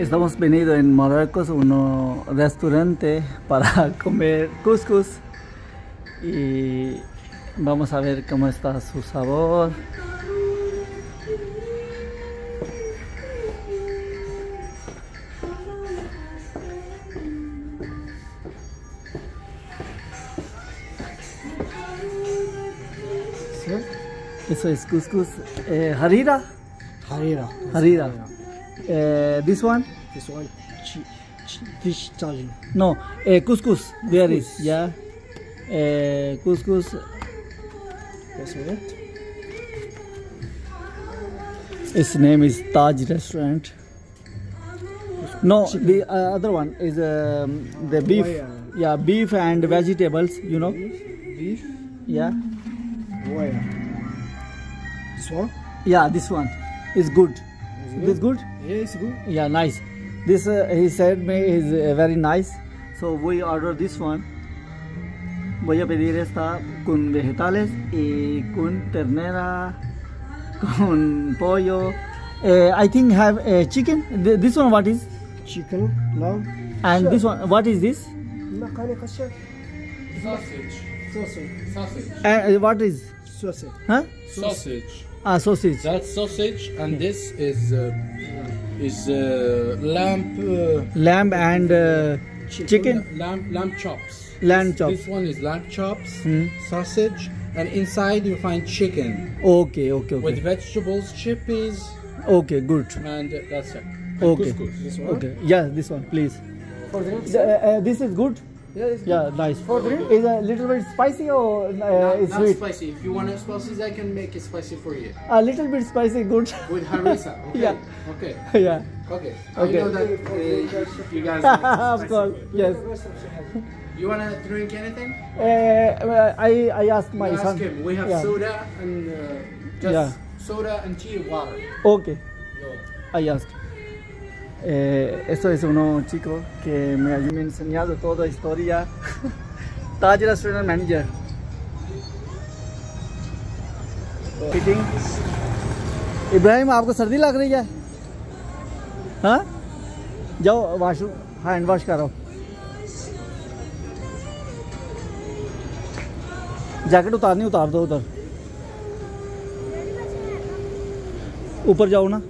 Estamos venido en Marruecos a un restaurante para comer couscous y vamos a ver cómo está su sabor. Eso es couscous. Eh, harira. Harira. Harira. Uh, this one? This one, chi, chi, fish tajin. No, uh, couscous. There is, yeah. Uh, couscous. Yes, minute. Its name is Taj Restaurant. No, the uh, other one is um, the beef. Yeah, beef and vegetables. You know. Beef. Yeah. This one? Yeah, this one is good. Is This good? Yeah, it's good. Yeah, nice. This uh, he said me is uh, very nice. So we order this one. Voy a pedir esta con vegetales y con ternera, con pollo. Uh, I think have uh, chicken. Th- This one what is? Chicken, lamb. And Sure. this one what is this? Makani kasher. Sausage. Sausage. Sausage. And uh, what is? Sausage. Huh? Sausage. Ah, sausage. That's sausage, and this is uh, is uh, lamb uh, Lamb and uh, chicken. lamb lamb chops. Lamb This- chops. This one is lamb chops, Hmm. sausage, and inside you find chicken Okay, okay, okay. with okay. vegetables, chippies, Okay, good. and that's it. And Okay. couscous. This one? Okay. Yeah, this one, please. For drinks? Uh, uh, this is good. Yeah, it's Yeah, nice. For drink? Is a little bit spicy or uh, Not, it's not sweet? spicy. If you want it spicy, I can make it spicy for you A little bit spicy, good. with harissa. Okay. Yeah. Okay. yeah, Okay. Okay. I know that uh, you guys. of course. Yes. You wanna drink anything? Uh, I I asked my You son. ask him. We have Yeah. soda and uh, just Yeah. soda and tea, water. Okay, Go. I asked. Eh, esto es uno chico que me ha enseñado toda la historia. Taj Restaurant Manager. Fitting Ibrahim आपको सर्दी लग रही है हाँ जाओ washroom hand wash करो jacket उतारनी उतार दो उधर ऊपर जाओ ना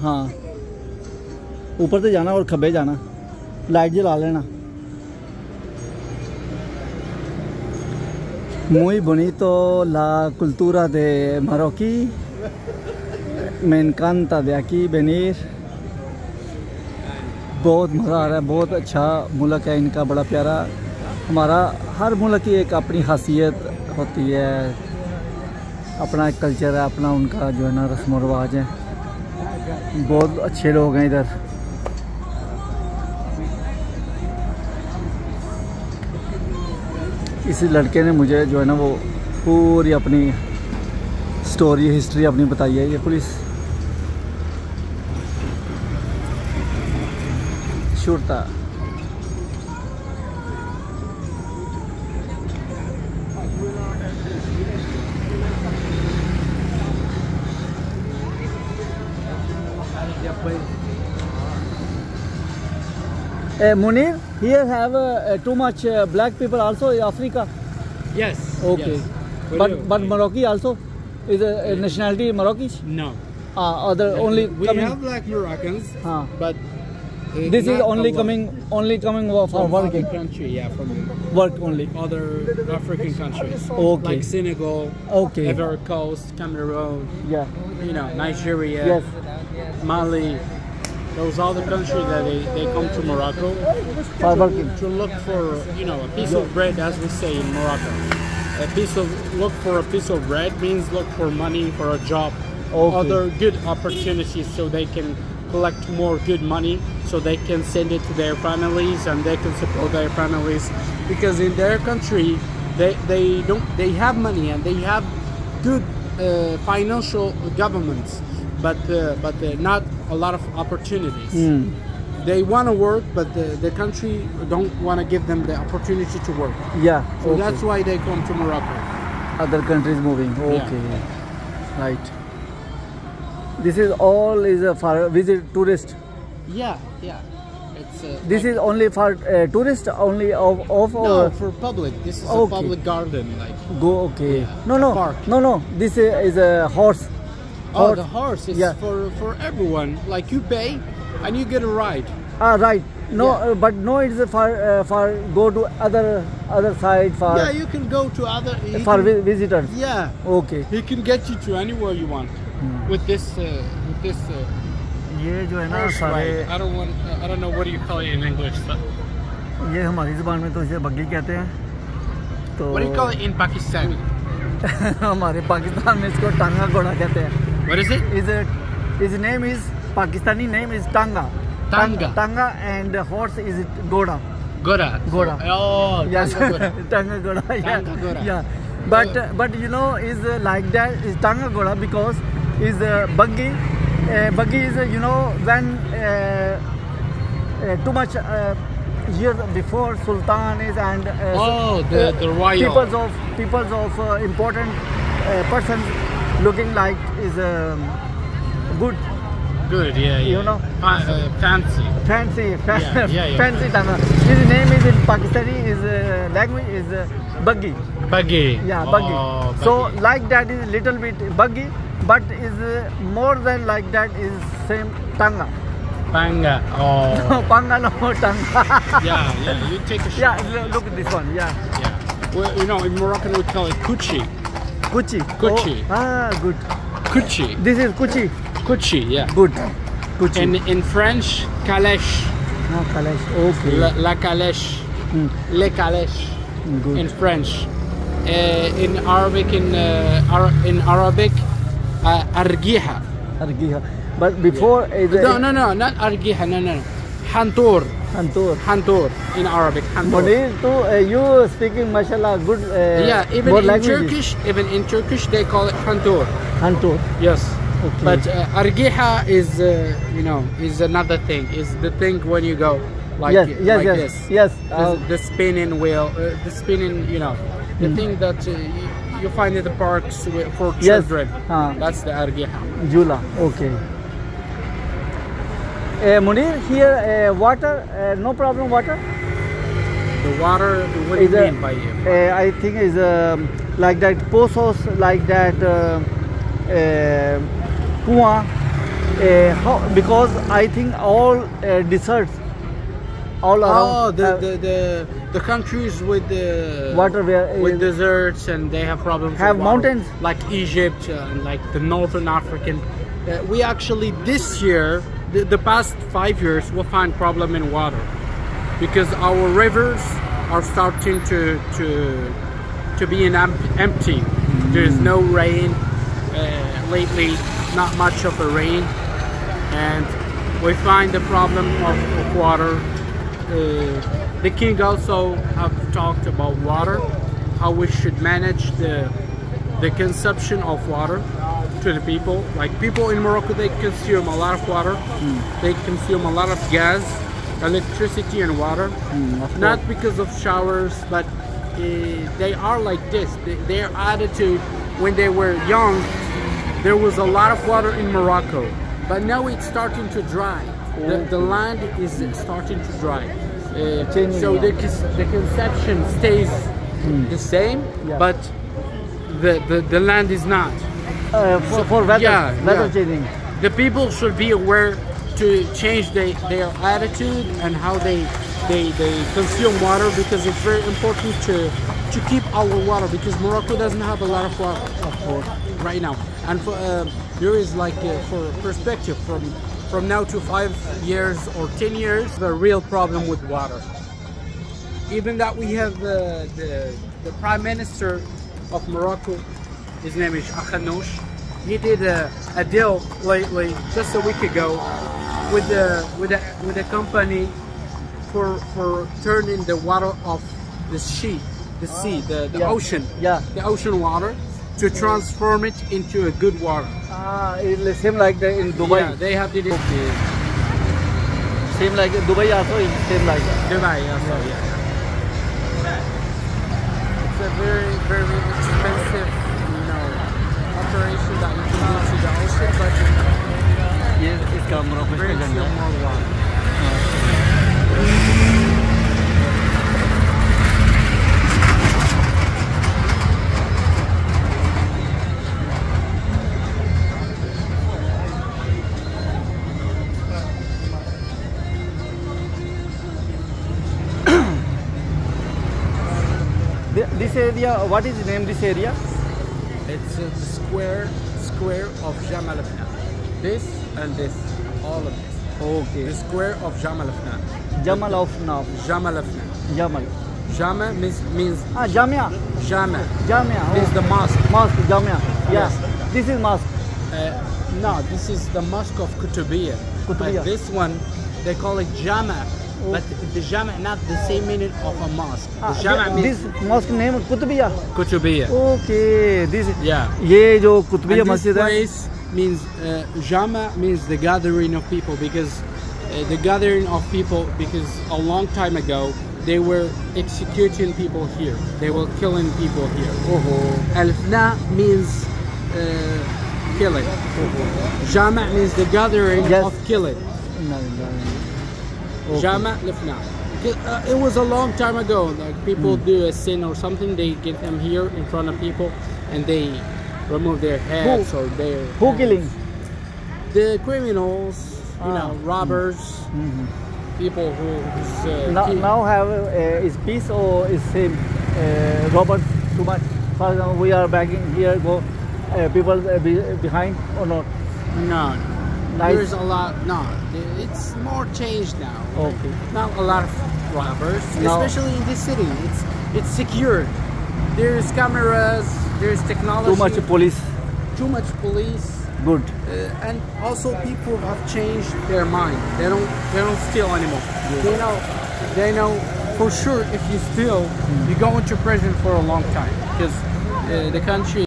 हाँ। ऊपर से जाना और खब्बे जाना। लाइट जला लेना। Muy bonito la cultura de Marroquí. Me encanta de aquí venir. बहुत मज़ा आ रहा है, बहुत अच्छा मुल्क है, इनका बड़ा प्यारा। हमारा हर मुल्क की एक अपनी खासियत होती है। अपना एक कल्चर है, अपना उनका जो है ना रस्म व रवाज है। बहुत अच्छे लोग हैं इधर। इस लड़के ने मुझे जो है ना वो पूरी अपनी स्टोरी हिस्ट्री अपनी बताई है ये पुलिस। शुरता। Uh, Munir, here have uh, too much uh, black people also in Africa. Yes. Okay. yes. But but Morocco also is a, a nationality Moroccan. no. Uh, other only we coming. have black Moroccans, but uh, This is only coming only coming for from working country, yeah, from work only. other African countries, Okay. like Senegal, Okay. Ivory Coast, Cameroon, Yeah. you know, Nigeria, Yes. Mali. Those the countries that they, they come to Morocco working. to look for, you know, a piece of bread, as we say in Morocco. A piece of look for a piece of bread means look for money for a job, Okay. other good opportunities, so they can collect more good money, so they can send it to their families and they can support their families. Because in their country, they they don't they have money and they have good uh, financial governments, but uh, but uh, not a lot of opportunities Hmm. they want to work, but the, the country don't want to give them the opportunity to work. Yeah. So okay. that's why they come to Morocco. other countries moving. Yeah. Okay. Right. This is all is uh, for visit tourist. Yeah, yeah. It's uh, This like- is only for uh, tourist only of of no or for public. This is Okay. a public garden. Like go okay. Yeah. No no Park. no no. This is, is a horse. oh, Horse. the horse is Yeah. for for everyone. Like you pay and you get a ride. Ah right. No, Yeah. uh, but no, it's for uh, for go to other other side for yeah, you can go to other. he for can- vi- visitors. yeah, Okay. he can get you to anywhere you want with this uh, with this uh, ये जो है ना horse सारे ride. I don't want. Uh, I don't know what do you call it in English. But ये हमारी जुबान में तो इसे बग्गी कहते हैं तो what do you call it in Pakistani? हमारे पाकिस्तान में इसको टांगा घोड़ा कहते हैं what is it? is his name is Pakistani name is Tanga. Tanga. Tanga and the horse is Goda. Goda. Goda. Oh, Yes, Tanga Goda. Tanga Goda. Yeah. Tanga Goda. Yeah. But uh, but you know is uh, like that is Tanga Goda because is uh, buggy. Uh, buggy is uh, you know when uh, uh, too much uh, years before Sultan is and uh, Oh, the- the royal. peoples of peoples of uh, important uh, persons looking like is um, good Good. Yeah, yeah. You know? Fa- uh, fancy. fancy fa- Yeah, yeah, yeah. fancy tanga. His name is in Pakistani is uh, language is uh, buggy. Buggy. Yeah, buggy. Oh, So buggy. like that is a little bit buggy, but is uh, more than like that is same tanga. Panga. Oh. No, Panga no tanga. yeah, yeah. You take a shot. yeah, look at this one. Yeah, Yeah. Well, you know, in Moroccan we call it kuchi. Gucci. Gucci. Oh, ah, good. Kuchi. This is Gucci. Kuchi. Yeah. Good. Gucci. In in French, calèche. ah, Kalash. Okay. La, la calèche. Hmm, Le calèche. good. In French. Uh, in Arabic, in uh, Ar- in Arabic, uh, argiha. Argiha. But before is No, no, no, not argiha. No, no. no. Hantor. Antur. Hantor in Arabic. Hantor. Munir, too, uh, you speaking mashallah good. Uh, Yeah, even in languages. Turkish, even in Turkish, they call it Hantur. Antur. Yes. Okay. But uh, argiha is, uh, you know, is another thing. Is the thing when you go like, yes, like yes, yes, this. yes. The, Uh, the spinning wheel, uh, the spinning, you know, the thing that uh, you, you find in the parks for Yes. children. Ah. That's the argiha. Jula. Okay. Uh, Munir, here uh, water, uh, no problem. Water. The water. What do you a- mean by you? Uh, I think is um, like that pozos, like that uh, uh, kuwa. Uh, how, because I think all uh, deserts, all around. Oh, the, uh, the, the the countries with the Water with deserts and they have problems. Have mountains? like Egypt uh, and like the Northern African. Uh, we actually this year, the, the past five years, we find problem in water because our rivers are starting to to to be in em- empty. There is no rain uh, lately, not much of a rain, and we find the problem of, of water. Uh, the king also have talked about water, how we should manage the the consumption of water to the people. Like people in Morocco, they consume a lot of water. They consume a lot of gas, electricity, and water. of Not because of showers, but uh, they are like this. They, their attitude when they were young, there was a lot of water in Morocco, but now it's starting to dry. The, the land is starting to dry. Uh, so the, the conception stays the same, Yeah. but the, the, the land is not. Uh, for, for weather, Yeah, weather yeah. changing. The people should be aware to change they, their attitude and how they, they they consume water because it's very important to to keep our water because Morocco doesn't have a lot of water right now and for, uh, there is like uh, for perspective from from now to five years or ten years the real problem with water even that we have the the, the prime minister of Morocco his name is Akhanouch he did a, a deal lately just a week ago with the with a with a company for for turning the water of the sea the sea the, the Yeah. ocean Yeah. the ocean water to transform it into a good water Ah, it same like the in Dubai. yeah they have did it Same like Dubai also same like that. Dubai yeah so yeah This area, what is the name? this area? It's uh, a square, square of Jamalafna. This and this all of this. Okay. The square of Jamal Afnan. Jamal of Nav. Jamal Afnan. Jamal. Jama means means Ah, Jamia. Jama Jamia. means Oh. the mosque. Mosque, Jamia. Yeah. Yes. This is mosque. Uh, no, this is the mosque of Kutubiyya. Kutubiyya. But this one, they call it Jama. But the Jama not the same meaning of a mosque. The Ah, Jama thi- means this mosque name Kutubiyya. Kutubiyya. Okay. This Yeah. ये जो कुतुबिया And this मस्जिद है place means uh, Jama means the gathering of people because uh, the gathering of people because a long time ago they were executing people here. They were killing people here. Uh-huh. Alfna means uh, killing. Uh-huh. Jama means the gathering yes. of killing. No, no. Jama lifna. Uh, it was a long time ago. Like people mm. do a sin or something, they get them here in front of people, and they remove their heads or their. Who hands. killing? The criminals, you Ah. know, robbers, people who. Uh, Now, now have uh, is peace or is same uh, Robert too much? For example, we are backing here. Go uh, people uh, be, behind or not? no. Nice. There's a lot. No, it's more changed now. Okay. Not a lot of robbers, especially in this city. It's it's secured. There's cameras. There's technology. Too much police. Too much police. Good. Uh, and also people have changed their mind. They don't they don't steal anymore. They know they know for sure if you steal, you go into prison for a long time because uh, the country